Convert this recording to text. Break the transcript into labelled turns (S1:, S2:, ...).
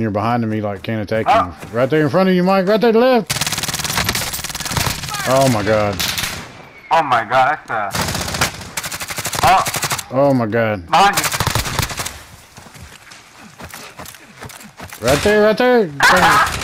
S1: You're behind me like can't attack
S2: ah.
S1: you. Right there in front of you, Mike. Right there to the left. Oh my god.
S2: Oh my god, that's a... Oh,
S1: Oh my god.
S2: behind.
S1: Right there, right there. Ah.